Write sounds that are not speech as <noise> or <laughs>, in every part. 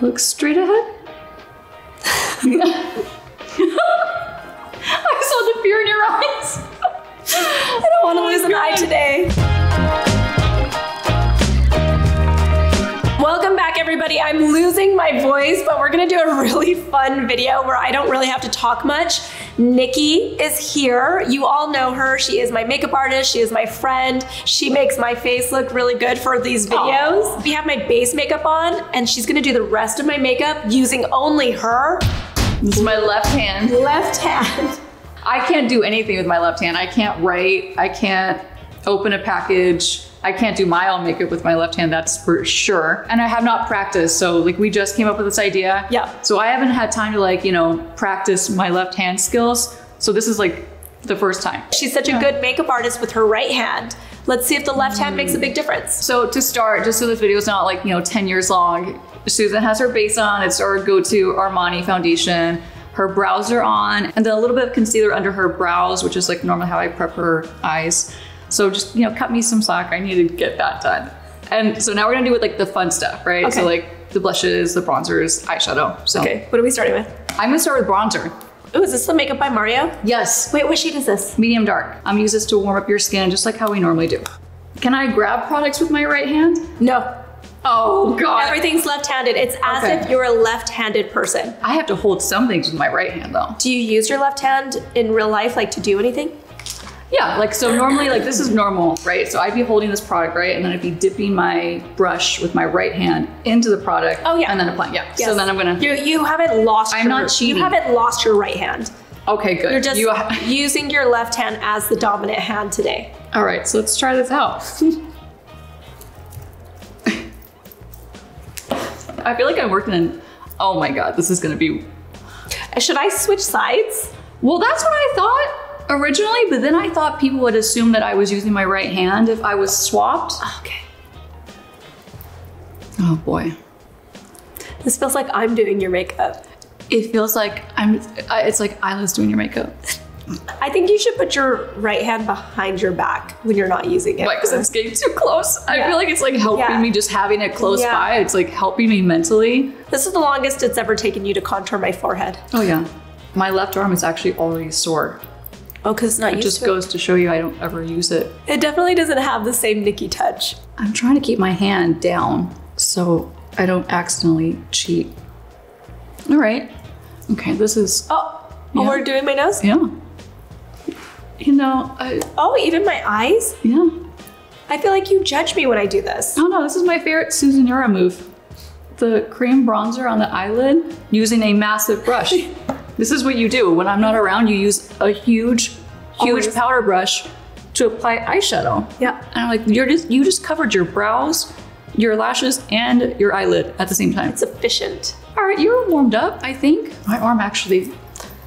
Look straight ahead. <laughs> I saw the fear in your eyes. I don't want to lose an eye oh today. Welcome back, everybody. I'm losing my voice, but we're gonna do a really fun video where I don't really have to talk much. Nikki is here. You all know her. She is my makeup artist. She is my friend. She makes my face look really good for these videos. We have my base makeup on, and she's gonna do the rest of my makeup using only her This is my left hand. left hand. I can't do anything with my left hand. I can't write. I can't open a package. I can't do my own makeup with my left hand, that's for sure. And I have not practiced. So like we just came up with this idea. Yeah. So I haven't had time to like, you know, practice my left hand skills. So this is like the first time. She's such a good makeup artist with her right hand. Let's see if the left hand makes a big difference. So to start, just so this video is not like, you know, 10 years long, Susan has her base on. It's our go-to Armani foundation. Her brows are on, and then a little bit of concealer under her brows, which is like normally how I prep her eyes. So just, you know, cut me some slack. I need to get that done. And so now we're gonna do with like the fun stuff, right? Okay. So like the blushes, the bronzers, eyeshadow. So Okay, what are we starting with? I'm gonna start with bronzer. Oh, is this the makeup by Mario? Yes, Wait, what shade is this? medium dark. I'm gonna use this to warm up your skin just like how we normally do. Can I grab products with my right hand? No. Oh God. Everything's left-handed. It's as Okay. if you're a left-handed person. I have to hold some things with my right hand though. Do you use your left hand in real life, like to do anything? Yeah, like so normally like this is normal, right? So I'd be holding this product, right? And then I'd be dipping my brush with my right hand into the product. Oh, yeah. And then applying. Yeah. So then I'm gonna You you haven't lost. I'm your, not cheating. You haven't lost your right hand. Okay, good. You're just You- <laughs> using your left hand as the dominant hand today. all right, so let's try this out. <laughs> I feel like I'm working in oh my god, this is gonna be Should I switch sides? well, that's what I thought originally, but then I thought people would assume that I was using my right hand if I was swapped. Ah, okay. Oh boy. This feels like I'm doing your makeup. It feels like I'm it's like Isla's doing your makeup. I think you should put your right hand behind your back when you're not using it. Like, because it's getting too close. I feel like it's like helping Yeah. me just having it close Yeah. by. It's like helping me mentally. This is the longest it's ever taken you to contour my forehead. Oh yeah. My left arm is actually already sore. Oh, because not It used just to goes to show you I don't ever use it. it. It definitely doesn't have the same Nikki touch. I'm trying to keep my hand down so I don't accidentally cheat. All right. Okay, this is Oh, oh we're doing my nose? yeah. You know, I, Oh, even my eyes? yeah. I feel like you judge me when I do this. Oh no, this is my favorite Susan Yara move. The cream bronzer on the eyelid using a massive brush. <laughs> this is what you do. When I'm not around, you use a huge, huge Always. powder brush to apply eyeshadow. Yeah. And I'm like, you're just you just covered your brows, your lashes, and your eyelid at the same time. It's efficient. All right, you're warmed up, I think. My arm actually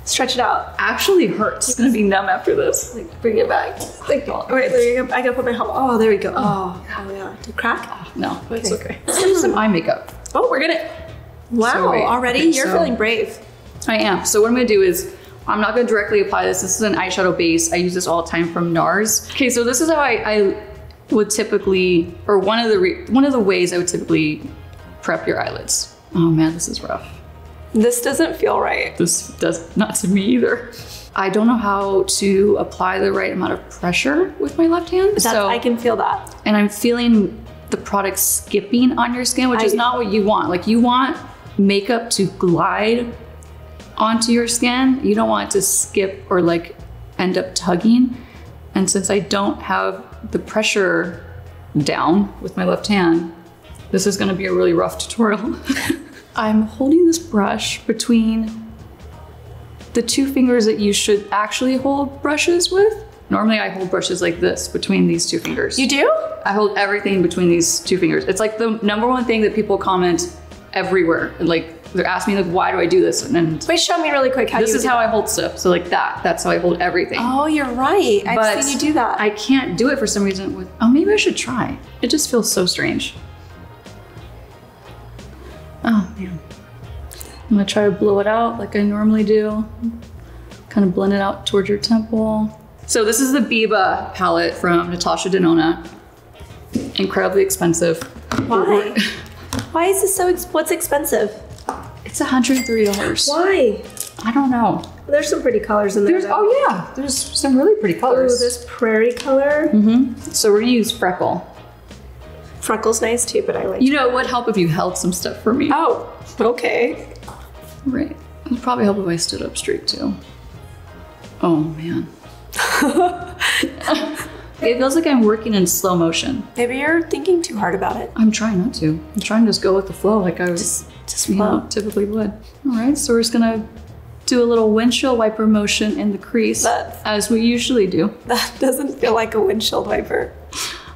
Stretch it out. actually hurts. It's gonna be numb after this. Like, bring it back. Like, wait, there you go. I gotta put my helmet. Oh, there we go. Oh, oh yeah. Did it crack? Ah, no, it's Okay. okay. Let's do some eye makeup. Oh, we're gonna. Wow, So already? okay, You're so- feeling brave. I am. So what I'm gonna do is I'm not gonna directly apply this. This is an eyeshadow base. I use this all the time from NARS. Okay, so this is how I, I would typically, or one of the re- one of the ways I would typically prep your eyelids. Oh man, this is rough. This doesn't feel right. This does not to me either. I don't know how to apply the right amount of pressure with my left hand. That's, so I can feel that. and I'm feeling the product skipping on your skin, which is not what you want. Like you want makeup to glide onto your skin. You don't want it to skip or like end up tugging. And since I don't have the pressure down with my left hand, this is gonna be a really rough tutorial. <laughs> I'm holding this brush between the two fingers that you should actually hold brushes with. Normally I hold brushes like this between these two fingers. You do? I hold everything between these two fingers. It's like the number one thing that people comment everywhere. Like they're asking me like, why do I do this? And then Wait, show me really quick how this is how. I hold stuff. So like that. That's how I hold everything. Oh, you're right. I've But seen you do that. I can't do it for some reason with oh maybe I should try. It just feels so strange. Oh man. I'm gonna try to blow it out like I normally do. Kind of blend it out towards your temple. So this is the Biba palette from Natasha Denona. Incredibly expensive. Why? Why is this so? Ex- what's expensive? It's $103. Why? I don't know. There's some pretty colors in there. There's, though. oh yeah, there's some really pretty Ooh, colors. this prairie color. Mm-hmm. so we're gonna use freckle. Freckle's nice too, but I like. You know, it would help if you held some stuff for me. Oh, okay. Right. It would probably help if I stood up straight too. Oh man. <laughs> it feels like I'm working in slow motion. Maybe you're thinking too hard about it. I'm trying not to. I'm trying to just go with the flow like I was Just, just know, typically would. All right, so we're just gonna do a little windshield wiper motion in the crease That's- as we usually do. That doesn't feel like a windshield wiper.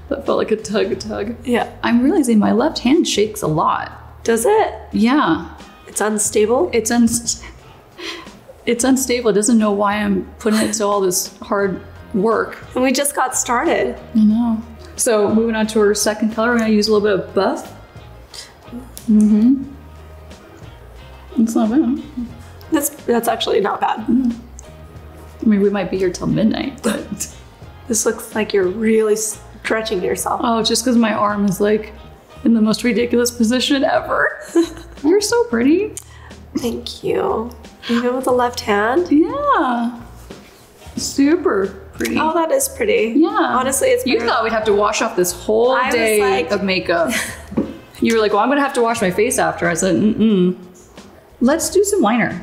That felt like a tug, a tug. Yeah. I'm realizing my left hand shakes a lot. Does it? Yeah, It's unstable. it's un- <laughs> it's unstable. It doesn't know why I'm putting it to all this hard work. And we just got started. I know. So moving on to our second color, we're gonna use a little bit of buff. Mm-hmm. It's not bad. That's that's actually not bad. I mean, we might be here till midnight, but <laughs> This looks like you're really stretching yourself. oh, just because my arm is like in the most ridiculous position ever. <laughs> You're so pretty. Thank you. Even with the left hand. Yeah. Super pretty. Oh, that is pretty. Yeah. Honestly, it's You thought we'd have to wash off this whole I day like- of makeup. <laughs> you were like, well, I'm gonna have to wash my face after. I said, mm-mm. Let's do some liner.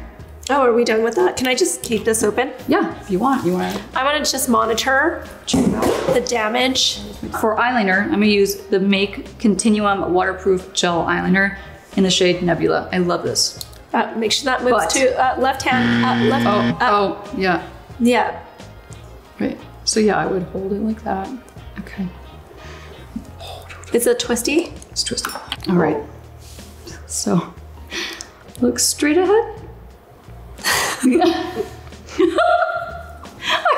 Oh, are we done with that? Can I just keep this open? Yeah, if you want. You want to I want to just monitor the damage. For eyeliner, I'm gonna use the Make Continuum Waterproof Gel Eyeliner in the shade Nebula. I love this. Uh, make sure that moves But- to uh, left hand. Uh, left. Oh, uh, oh, yeah. Yeah. Right. So yeah, I would hold it like that. Okay. It's a twisty. It's twisted. All right. So look straight ahead. <laughs> I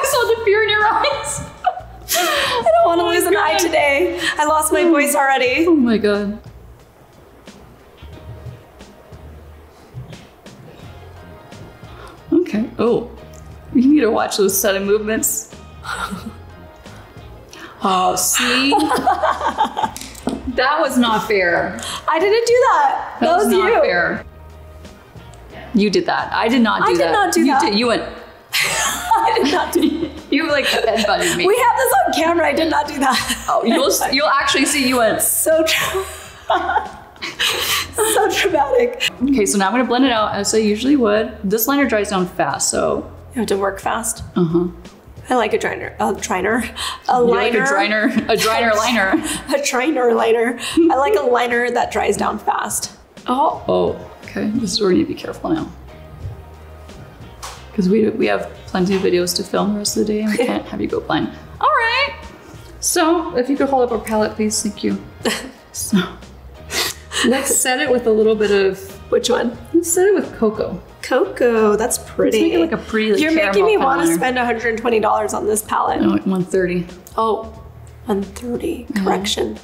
saw the fear in your eyes. <laughs> I don't want to oh lose an eye today. I lost my voice already. Oh my god. Okay. Oh, you need to watch those sudden movements. Oh, see? <laughs> that was not fair. I didn't do that. That, was, not you. fair. You did that. I did not do I that. did not do you that. Did. You went. <laughs> I did not do. that. <laughs> You like headbutted me. We have this on camera. I did not do that. oh, you'll you'll actually see you went. so tra- so dramatic. Okay, so now I'm gonna blend it out as I usually would. This liner dries down fast, so You have to work fast. uh huh. I like a driner, a driner, a You liner, like a driner, a driner <laughs> liner. a driner liner. I like a liner that dries down fast. Oh, Oh, okay. This is where we need to be careful now. Because we, we have plenty of videos to film the rest of the day and we <laughs> can't have you go blind. All right. So if you could hold up our palette, please. Thank you. <laughs> So let's set it with a little bit of, which one? let's set it with cocoa. Cocoa. That's pretty. like a pretty like You're making me want to spend $120 on this palette. No, like 130. Oh, 130. Mm-hmm. Correction.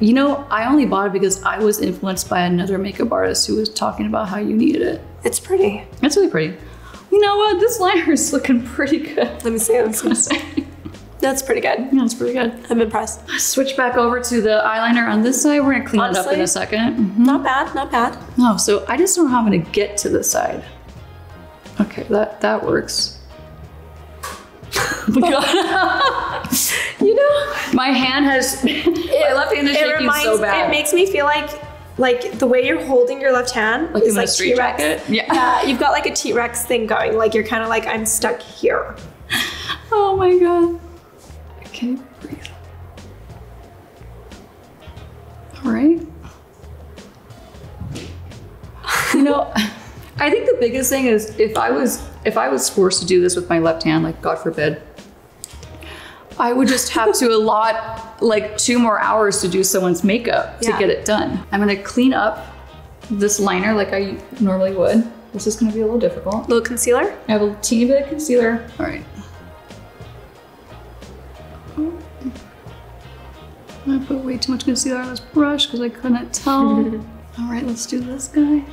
You know, I only bought it because I was influenced by another makeup artist who was talking about how you needed it. It's pretty. It's really pretty. You know what? This liner is looking pretty good. Let me see. Let me see. <laughs> That's pretty good. Yeah, it's pretty good. I'm impressed. Switch back over to the eyeliner on this side. We're gonna clean it up in a second. Mhm. Not bad. Not bad. No, so I just don't know how I'm gonna get to this side. Okay, that that works. Oh my God. You know, my hand has <laughs> my left hand is it shaking reminds. so bad. It makes me feel like like the way you're holding your left hand Like is like T-Rex. jacket? Yeah. Yeah, you've got like a T-Rex thing going. Like you're kind of like I'm stuck here. <laughs> oh my god. Okay, breathe. All right. You know, <laughs> I think the biggest thing is if I was if I was forced to do this with my left hand, like God forbid, I would just have to <laughs> allot like two more hours to do someone's makeup to get it done. I'm gonna clean up this liner like I normally would. This is gonna be a little difficult. Little concealer. I have a teeny bit of concealer. All right. I put way too much concealer on this brush because I couldn't tell. <laughs> All right, let's do this guy.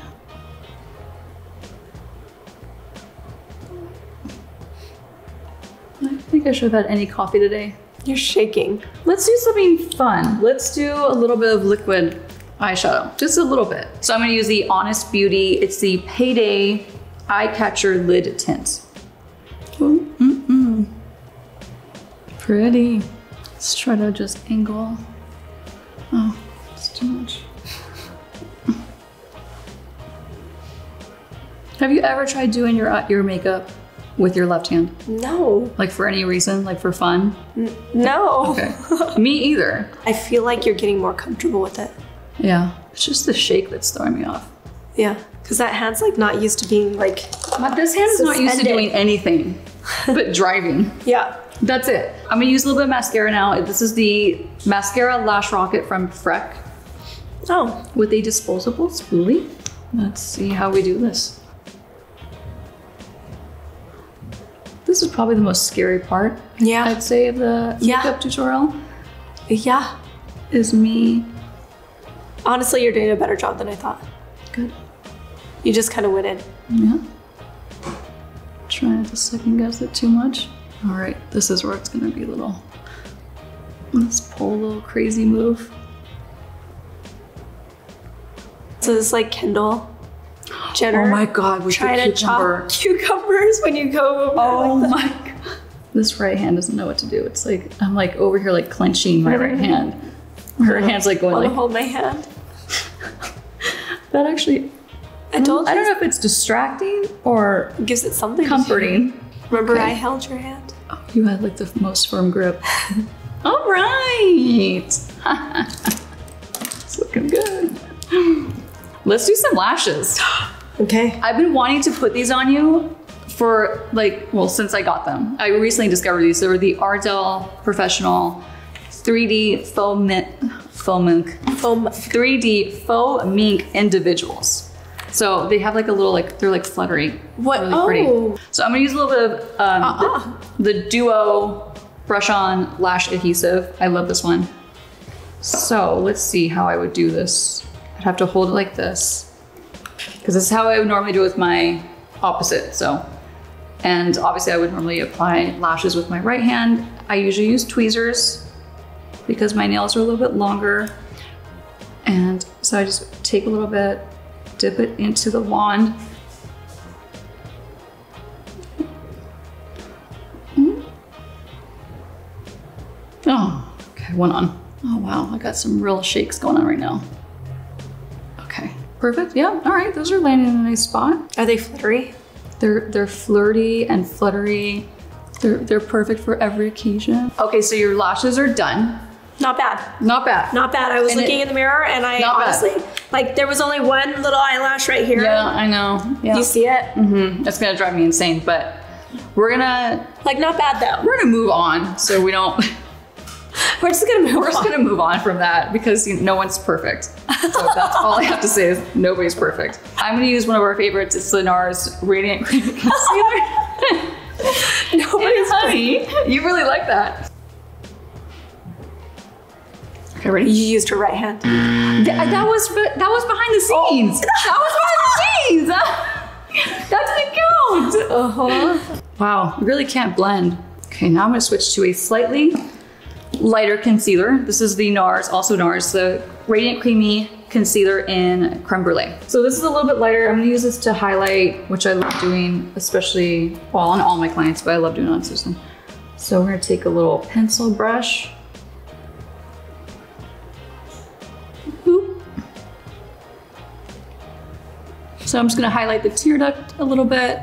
I think I should have had any coffee today. You're shaking. Let's do something fun. Let's do a little bit of liquid eyeshadow, just a little bit. So I'm gonna use the Honest Beauty. It's the Payday Eye Catcher Lid Tint. Mm-mm. Pretty. Let's try to just angle. Oh, it's too much. Have you ever tried doing your uh, your makeup with your left hand? No. Like for any reason, like for fun? No. Okay. <laughs> Me either. I feel like you're getting more comfortable with it. Yeah. It's just the shake that's throwing me off. Yeah. Because that hand's like not used to being like, But this hand is not used to doing anything but <laughs> driving. yeah. That's it. I'm gonna use a little bit of mascara now. This is the Mascara Lash Rocket from Freck Oh, with a disposable spoolie. Let's see how we do this. This is probably the most scary part, yeah. I'd say, of the Yeah. makeup tutorial yeah. is me. Honestly, you're doing a better job than I thought. Good. You just kind of went in. Yeah. Try not to second guess it too much. All right, this is where it's gonna be a little. Let's pull a little crazy move. So this is like Kendall Jenner. Oh my god, with Try to cucumber. chop cucumbers when you go over. Oh like my god. <laughs> This right hand doesn't know what to do. It's like I'm like over here like clenching my right <laughs> hand. Her hand's like going Want to like hold my hand? <laughs> that actually I told you. I don't know if it's distracting or gives it something. comforting. Remember, Okay. I held your hand. Oh, you had like the most firm grip. <laughs> All right. <laughs> it's looking good. Let's do some lashes. <gasps> Okay. I've been wanting to put these on you for like, well, since I got them. I recently discovered these. They were the Ardell Professional 3D faux mink, faux mink, Foam. 3D faux mink individuals. So they have like a little like they're like fluttery. What- Really oh. pretty. So I'm gonna use a little bit of um, Uh-uh. the, the Duo Brush On Lash Adhesive. I love this one. So let's see how I would do this. I'd have to hold it like this because this is how I would normally do it with my opposite. So, and obviously I would normally apply lashes with my right hand. I usually use tweezers because my nails are a little bit longer. And so I just take a little bit, dip it into the wand. Mm. Oh, okay, one on. Oh wow, I got some real shakes going on right now. Okay, perfect. Yeah, all right, those are landing in a nice spot. Are they fluttery? They're they're flirty and fluttery. They're they're perfect for every occasion. Okay, so your lashes are done. Not bad. Not bad. Not bad. I was And looking it- in the mirror and I honestly bad. Like, there was only one little eyelash right here. Yeah, I know. Yeah. You see it? Mm-hmm. It's gonna drive me insane, but we're gonna Like, not bad though. we're gonna move on. So we don't. <laughs> We're just gonna move We're just on. gonna move on from that because you no one's perfect. So that's all I have to say is nobody's perfect. I'm gonna use one of our favorites. It's the Radiant Cream Concealer. <laughs> Nobody's Honey, you really like that. You used her right hand. Th- that was <laughs> that was behind the scenes. That was behind the scenes. That didn't count. Uh-huh. Wow, you really can't blend. Okay, now I'm gonna switch to a slightly lighter concealer. This is the NARS, also NARS, the Radiant Creamy Concealer in Creme Brulee. So this is a little bit lighter. I'm gonna use this to highlight, which I love doing, especially, well, on all my clients, but I love doing it on Susan. So we're gonna take a little pencil brush. So I'm just gonna highlight the tear duct a little bit.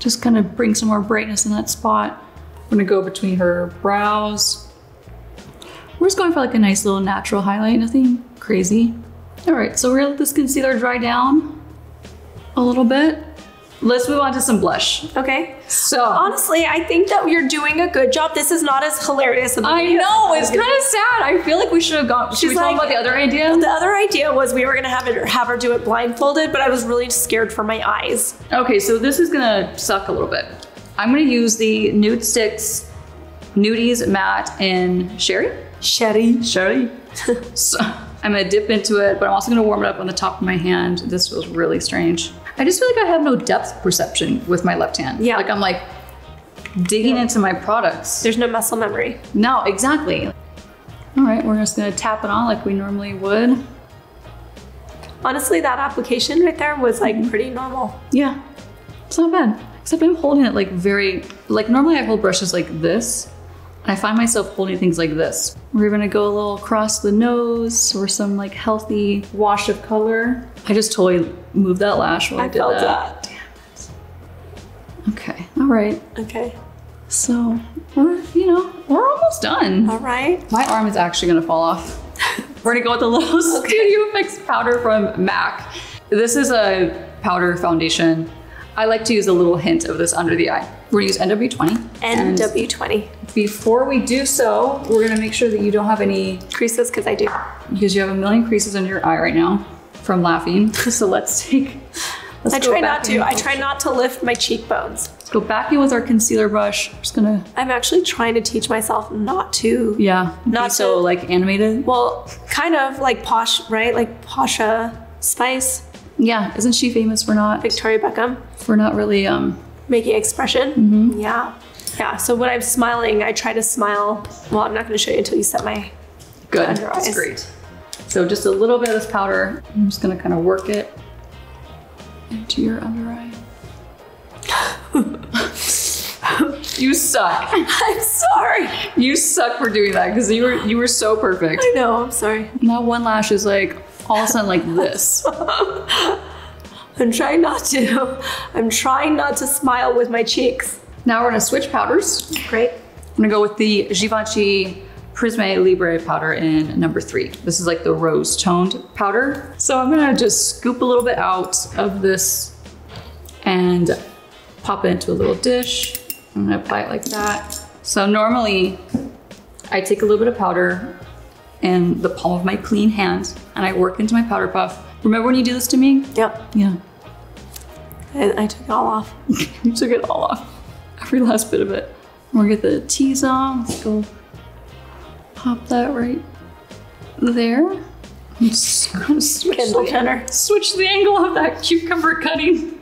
Just kind of bring some more brightness in that spot. I'm gonna go between her brows. We're just going for like a nice little natural highlight, nothing crazy. All right, so we're gonna let this concealer dry down a little bit. Let's move on to some blush. Okay. So Honestly, I think that you're doing a good job. This is not as hilarious. in the I video. know it's kind of sad. I feel like we should have gone. Should She's we talk like- about the other idea? The other idea was we were gonna have her have her do it blindfolded, but I was really scared for my eyes. Okay, so this is gonna suck a little bit. I'm gonna use the Nudestix Nudies Matte in Cherie. Cherie. Cherie. <laughs> so I'm gonna dip into it, but I'm also gonna warm it up on the top of my hand. This feels really strange. I just feel like I have no depth perception with my left hand. Yeah. Like I'm like, digging into my products. There's no muscle memory. No, exactly. All right, we're just gonna tap it on like we normally would. Honestly, that application right there was like mm-hmm. pretty normal. Yeah, it's not bad. Except I'm holding it like very, like normally I hold brushes like this. And I find myself holding things like this. We're gonna go a little across the nose or some like healthy wash of color. I just totally moved that lash while I, I did felt that. that. Okay, all right. Okay. So we're, you know, we're almost done. All right. My arm is actually gonna fall off. <laughs> We're gonna go with the Low Studio Fix powder from MAC. This is a powder foundation. I like to use a little hint of this under the eye. We're gonna use NW20. NW20 before we do so, we're gonna make sure that you don't have any, creases because I do. because you have a million creases under your eye right now from laughing. <laughs> So let's take, let's I try not to. I try not to lift my cheekbones. Let's go back in with our concealer brush. I'm just gonna, I'm actually trying to teach myself not to. yeah, Not so to- like animated. Well, kind of like posh, right? Like Posh Spice, Yeah, isn't she famous for not, Victoria Beckham, for not really, um, making expression. Mm-hmm. Yeah. Yeah. So when I'm smiling, I try to smile. Well, I'm not going to show you until you set my. Good. Under That's eyes. great. So just a little bit of this powder. I'm just gonna kind of work it into your under eye. <laughs> you suck. <laughs> I'm sorry. You suck for doing that because you were you were so perfect. I know. I'm sorry. Now one lash is like all of a sudden like <laughs> this. I'm trying not to. I'm trying not to smile with my cheeks. Now we're gonna switch powders. Great. I'm gonna go with the Givenchy Prisme Libre powder in number three. This is like the rose toned powder. So I'm gonna just scoop a little bit out of this and pop it into a little dish. I'm gonna apply it like that. So normally I take a little bit of powder in the palm of my clean hand and I work into my powder puff. Remember when you do this to me? Yep. Yeah. I, I took it all off. <laughs> you took it all off. Every last bit of it. We'll get the T's on. Let's go pop that right there. And just of switch Kendall the, Jenner. switch the angle of that cucumber cutting.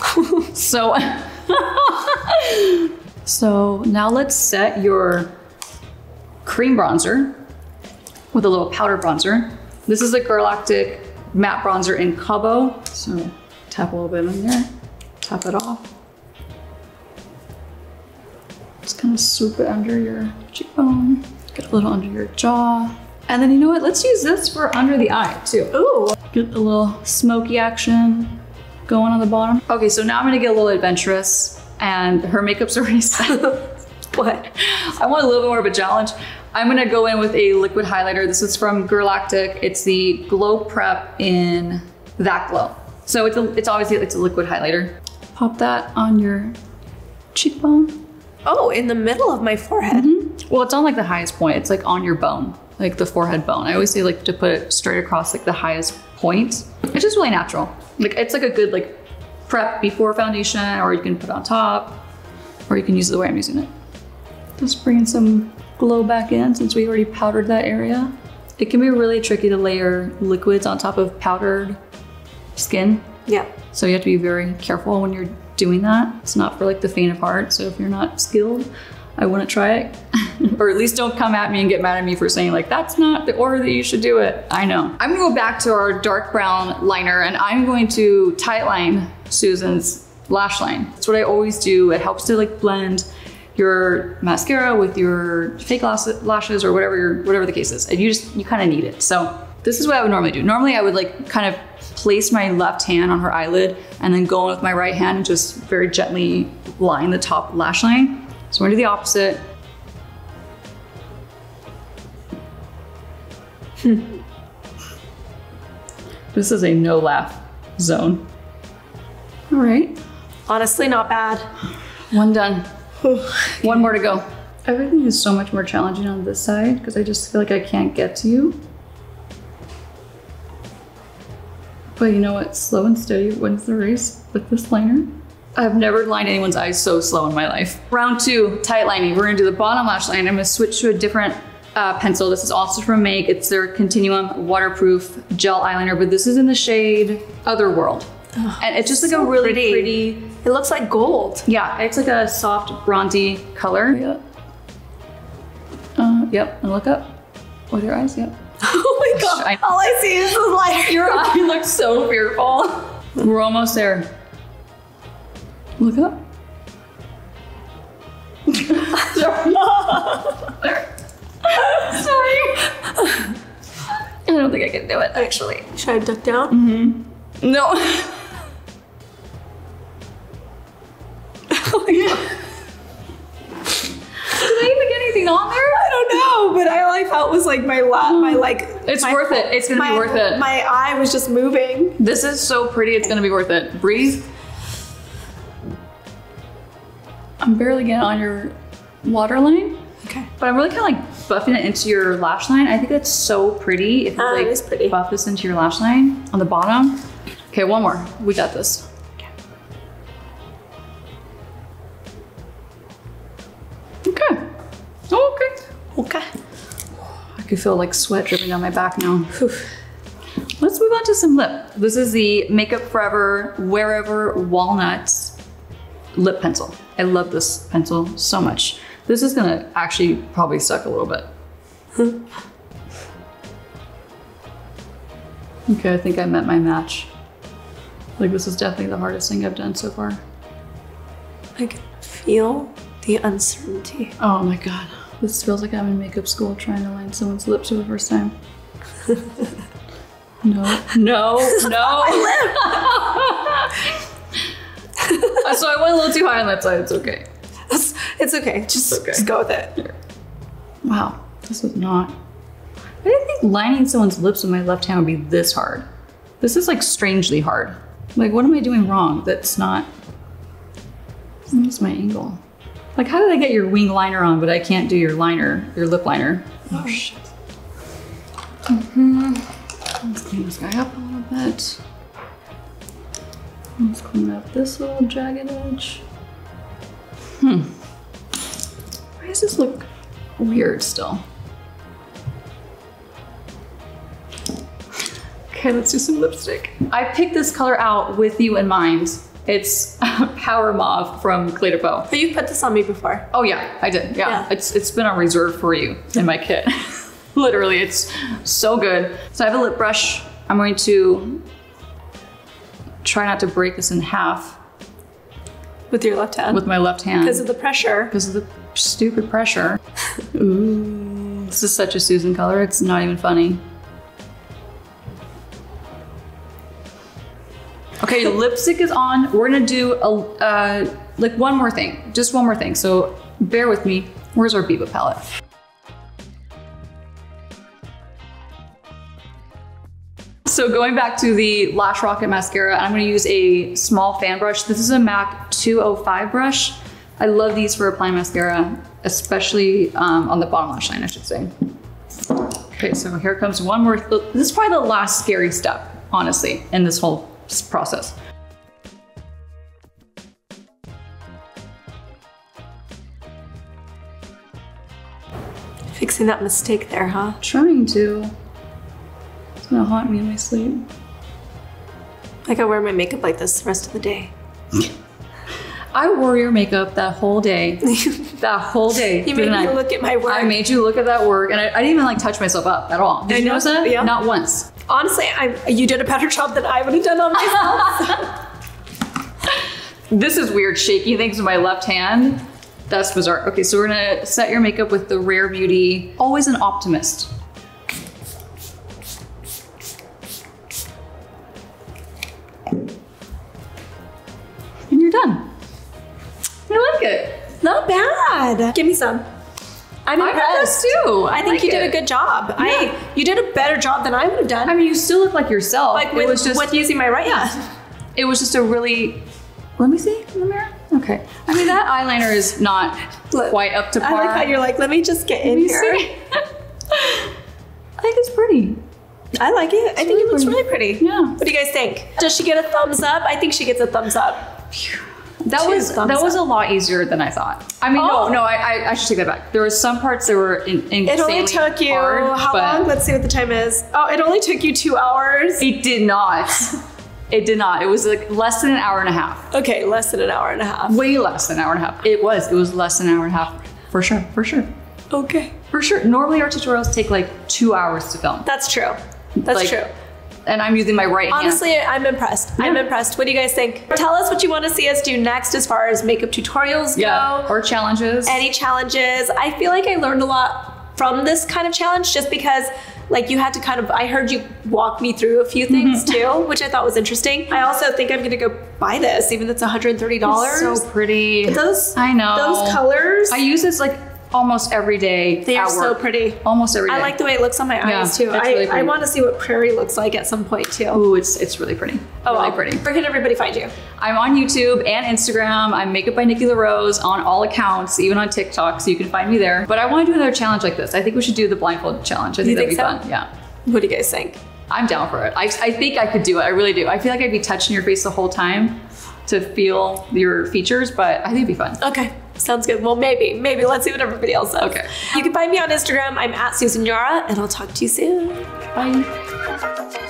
<laughs> so, <laughs> so now let's set your cream bronzer with a little powder bronzer. This is a Galactic matte bronzer in Cabo. So tap a little bit in there, tap it off. Just kind of swoop it under your cheekbone, get a little under your jaw. And then you know what? Let's use this for under the eye too. Ooh. Get a little smoky action going on the bottom. Okay, so now I'm gonna get a little adventurous and her makeup's <laughs> already set. What? I want a little bit more of a challenge. I'm gonna go in with a liquid highlighter. This is from Galactic. It's the Glow Prep in That Glow. So it's a, it's obviously it's a liquid highlighter. Pop that on your cheekbone. Oh, in the middle of my forehead. Mm-hmm. Well, it's on like the highest point. It's like on your bone, like the forehead bone. I always say like to put it straight across like the highest point. It's just really natural. Like it's like a good like prep before foundation, or you can put it on top, or you can use it the way I'm using it. Just bringing some glow back in since we already powdered that area. It can be really tricky to layer liquids on top of powdered skin. Yeah. So you have to be very careful when you're doing that. It's not for like the faint of heart. So if you're not skilled, I wouldn't try it. <laughs> or at least don't come at me and get mad at me for saying like, that's not the order that you should do it. I know. I'm gonna go back to our dark brown liner and I'm going to tight line Susan's lash line. That's what I always do. It helps to like blend your mascara with your fake lashes or whatever your, whatever the case is. And you just, you kind of need it. So this is what I would normally do. Normally I would like kind of place my left hand on her eyelid and then go in with my right hand and just very gently line the top lash line. So we're gonna do the opposite. <laughs> this is a no laugh zone. All right, Honestly, not bad. one done. <sighs> One more to go. Everything is so much more challenging on this side because I just feel like I can't get to you. But you know what? Slow and steady wins the race with this liner. I've never lined anyone's eyes so slow in my life. Round two, tight lining. We're gonna do the bottom lash line. I'm gonna switch to a different uh, pencil. This is also from Make. It's their Continuum waterproof gel eyeliner, but this is in the shade Otherworld. and it's just like so a really pretty. pretty. It looks like gold. Yeah, it's like a soft bronzy color. Yeah. Uh, yep, and look up with your eyes. Yep. <laughs> Oh my god. I- All I see is the light. Your eye looks so fearful. <laughs> We're almost there. Look up. Sorry. I don't think I can do it actually. Should I duck down? Mm-hmm. No. <laughs> Did I even get anything on there? I don't know, but I like how it was like my la- my mm. like. It's my- worth it. It's gonna my, be worth it. My eye was just moving. This is so pretty, it's gonna be worth it. Breathe. I'm barely getting on your waterline, Okay. but I'm really kind of like buffing it into your lash line. I think that's so pretty. If you Ah, like pretty. buff this into your lash line on the bottom. Okay, one more. We got this. Okay. Oh, okay. Okay. I can feel like sweat dripping down my back now. Let's move on to some lip. This is the Makeup Forever Wherever Walnuts lip pencil. I love this pencil so much. This is gonna actually probably suck a little bit. Hmm. okay, I think I met my match. Like this is definitely the hardest thing I've done so far. I can feel the uncertainty. Oh my god. This feels like I'm in makeup school trying to line someone's lips for the first time. <laughs> no, no, no. <laughs> <laughs> so I went a little too high on that side. It's okay. It's, it's okay. Just, okay. just go with it. Wow, this was not. I didn't think lining someone's lips with my left hand would be this hard. This is like strangely hard. Like, what am I doing wrong? That's not. What's my angle? Like, how did I get your wing liner on, but I can't do your liner, your lip liner? Oh shit. Mm-hmm. Let's clean this guy up a little bit. Let's clean up this little jagged edge. Hmm. Why does this look weird still? Okay, let's do some lipstick. I picked this color out with you in mind. It's <laughs> Power Mauve from Clé de Peau. But you've put this on me before. Oh yeah, I did. Yeah, Yeah. it's it's been on reserve for you in my kit. <laughs> Literally, it's so good. So I have a lip brush. I'm going to try not to break this in half With your left hand. with my left hand Because of the pressure. because of the stupid pressure. <laughs> Ooh, this is such a Susan color. It's not even funny. Okay, <laughs> lipstick is on. We're gonna do a uh, like one more thing, just one more thing. So bear with me. Where's our Biba palette? So going back to the Lash Rocket mascara, I'm going to use a small fan brush. This is a MAC 205 brush. I love these for applying mascara, especially um, on the bottom lash line, I should say. Okay, so here comes one more. This is probably the last scary step, honestly, in this whole process. Fixing that mistake there, huh? Trying to. It's gonna haunt me in my sleep. I could wear my makeup like this the rest of the day. <laughs> I wore your makeup that whole day. <laughs> that whole day. You made me I? look at my work. I made you look at that work, and I, I didn't even like touch myself up at all. Did I you know, notice that? yeah. Not once. Honestly, I, you did a better job than I would have done on <laughs> myself. This is weird, shaky things with my left hand. That's bizarre. Okay, so we're gonna set your makeup with the Rare Beauty. Always an optimist. Not bad. Give me some. I'm I got impressed. this too. I think like you did it. a good job. I you did a better job than I would have done. I mean, you still look like yourself. like with, it was just with using my right hand. it was just a really let me see in the mirror okay i mean that eyeliner is not Look, quite up to par. I like how you're like, let me just get in here. <laughs> i think it's pretty I like it. I think really it looks pretty. really pretty. Yeah. What do you guys think? Does she get a thumbs up? I think she gets a thumbs up. That Two was that was a lot easier than i thought i mean Oh. no no I, I i should take that back there were some parts that were in, insanely It only took you hard, how long? Let's see what the time is. Oh, it only took you two hours. it did not It did not. It was like less than an hour and a half. Okay, less than an hour and a half. Way less than an hour and a half. It was. It was less than an hour and a half. For sure. For sure. Okay. For sure. Normally our tutorials take like two hours to film. That's true. That's Like, true. And I'm using my right hand. Honestly, I'm impressed. I'm impressed. What do you guys think? Tell us what you want to see us do next as far as makeup tutorials Yeah. go. Or challenges. any challenges. I feel like I learned a lot from this kind of challenge just because like you had to kind of I heard you walk me through a few mm-hmm. things too, which I thought was interesting. I also think I'm gonna go buy this, even though it's $130. so pretty. those I know. those colors. I use this like almost every day. they are so pretty. Almost every day. I like the way it looks on my Yeah, eyes too. it's I, really I want to see what prairie looks like at some point too. Ooh, it's it's really pretty. Oh, really well. pretty. Where can everybody find you? I'm on YouTube and Instagram. I'm Makeup by Nikki LaRose on all accounts, even on TikTok, so you can find me there. But I want to do another challenge like this. I think we should do the blindfold challenge. I think You that'd think be so? fun. Yeah. What do you guys think? I'm down for it. I, I think I could do it. I really do. I feel like I'd be touching your face the whole time to feel your features, but I think it'd be fun. Okay. Sounds good. Well, maybe. Maybe. Let's see what everybody else says. Okay. You can find me on Instagram. I'm at Susan Yara, and I'll talk to you soon. Bye.